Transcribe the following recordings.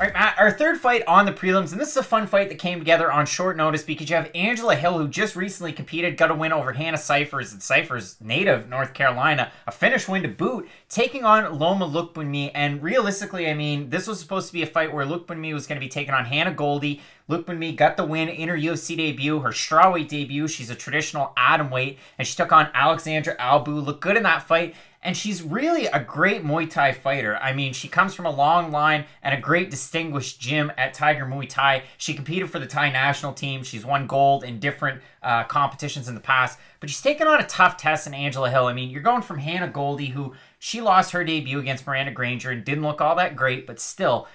All right, Matt, our third fight on the prelims, and this is a fun fight that came together on short notice because you have Angela Hill, who just recently competed, got a win over Hannah Cifers, and Cifers native North Carolina, a finish win to boot, taking on Loma Lookboonmee. And realistically, I mean, this was supposed to be a fight where Lookboonmee was going to be taking on Hannah Goldy. Lookboonmee got the win in her UFC debut, her strawweight debut. She's a traditional atom weight, and she took on Alexandra Albu. Looked good in that fight. And she's really a great Muay Thai fighter. I mean, she comes from a long line and a great distinguished gym at Tiger Muay Thai. She competed for the Thai national team. She's won gold in different uh, competitions in the past. But she's taken on a tough test in Angela Hill. I mean, you're going from Hannah Goldy, who she lost her debut against Miranda Granger and didn't look all that great, but still,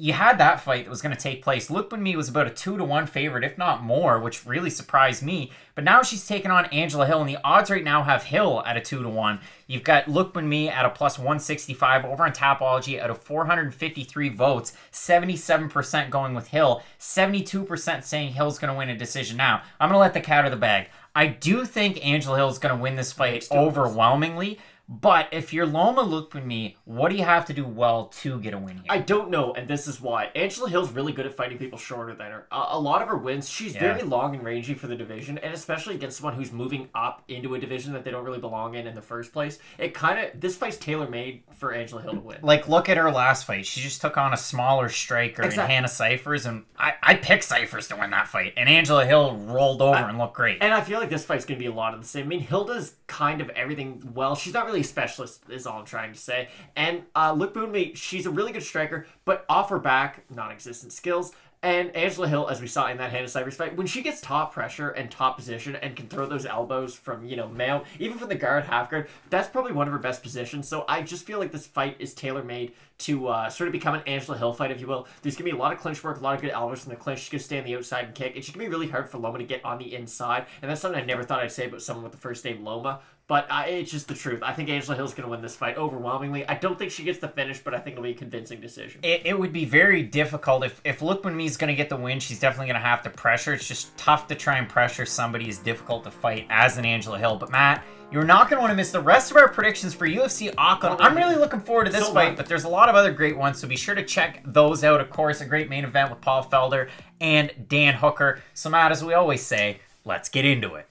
you had that fight that was going to take place. Lookboonmee was about a two to one favorite, if not more, which really surprised me. But now she's taking on Angela Hill, and the odds right now have Hill at a two to one. You've got Lookboonmee at a plus 165 over on Tapology out of 453 votes, 77% going with Hill, 72% saying Hill's going to win a decision. Now, I'm going to let the cat out of the bag. I do think Angela Hill is going to win this fight overwhelmingly. But if you're Loma Lookboonmee, what do you have to do well to get a win here? I don't know, and this is why. Angela Hill's really good at fighting people shorter than her. Uh, a lot of her wins, she's Yeah. very long and rangy for the division, and especially against someone who's moving up into a division that they don't really belong in in the first place. It kind of this fight's tailor made for Angela Hill to win. like look at her last fight. She just took on a smaller striker in Exact- Hannah Cifers, and I, I picked Cifers to win that fight. And Angela Hill rolled over and looked great. And I feel like this fight's gonna be a lot of the same. I mean, Hilda's kind of everything well. She's not really specialist, is all I'm trying to say. And uh, Lookboonmee, she's a really good striker, but off her back, non-existent skills. And Angela Hill, as we saw in that Hannah Cifers fight, when she gets top pressure and top position and can throw those elbows from, you know, mount, even from the guard, half guard, that's probably one of her best positions. So I just feel like this fight is tailor made to uh, sort of become an Angela Hill fight, if you will. There's going to be a lot of clinch work, a lot of good elbows from the clinch. She's going to stay on the outside and kick. It's going to be really hard for Loma to get on the inside. And that's something I never thought I'd say about someone with the first name Loma. But uh, it's just the truth. I think Angela Hill's going to win this fight overwhelmingly. I don't think she gets the finish, but I think it'll be a convincing decision. it, it would be very difficult if if Lookboonmee is going to get the win. She's definitely going to have to pressure. It's just tough to try and pressure somebody as difficult to fight as an Angela Hill. But Matt, you're not going to want to miss the rest of our predictions for UFC Auckland. I'm really looking forward to this So fight, but there's a lot of other great ones, so be sure to check those out. Of course, a great main event with Paul Felder and Dan Hooker. So Matt, as we always say, let's get into it.